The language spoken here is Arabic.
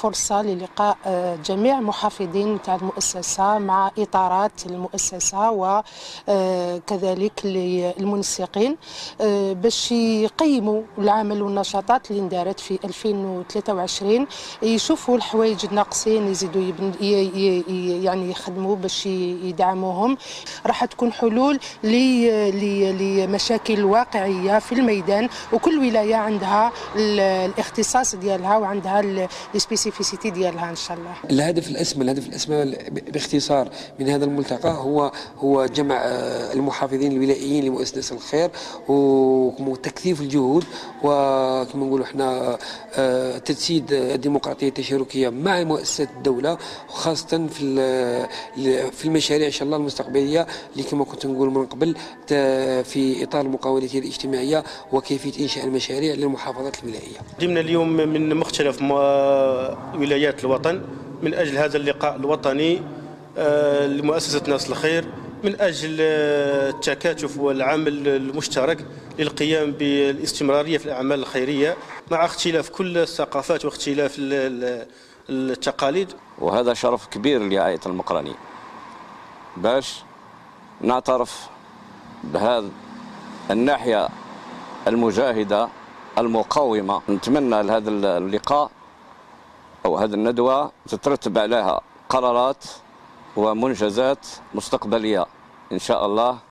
فرصة للقاء آه، جميع محافظين تاع المؤسسة مع إطارات المؤسسة وكذلك للمنسقين آه، باش يقيموا العمل والنشاطات اللي اندارت في 2023 يشوفوا الحوايج الناقصين يزيدوا يعني يخدموا باش يدعموهم. راح تكون حلول لمشاكل واقعية في الميدان وكل ولاية عندها ال- الاختصاص ديالها وعندها السبيسيفيسيتي ديالها إن شاء الله. الهدف الأسمى الهدف الأسمى باختصار من هذا الملتقى هو هو جمع آه، المحافظين الولائيين لمؤسسة الخير وتكثيف الجهود وكما نقولوا إحنا آه، تجسيد الديمقراطية التشاركية مع مؤسسات الدولة وخاصة في ال- في المشاريع إن شاء الله المستقبلية اللي كما كنت نقول من قبل في إطار المقاولات الاجتماعية وكيفية إنشاء المشاريع للمحافظات الولائية. قدمنا اليوم من مختلف ولايات الوطن من أجل هذا اللقاء الوطني آه، لمؤسسة ناس الخير من أجل آه، التكاتف والعمل المشترك للقيام بالاستمرارية في الأعمال الخيرية مع اختلاف كل الثقافات واختلاف ال- ال- التقاليد. وهذا شرف كبير لآية المقرني باش نعترف بهذا الناحية المجاهدة المقاومة. نتمنى لهذا اللقاء أو هذه الندوة تترتب عليها قرارات ومنجزات مستقبلية إن شاء الله.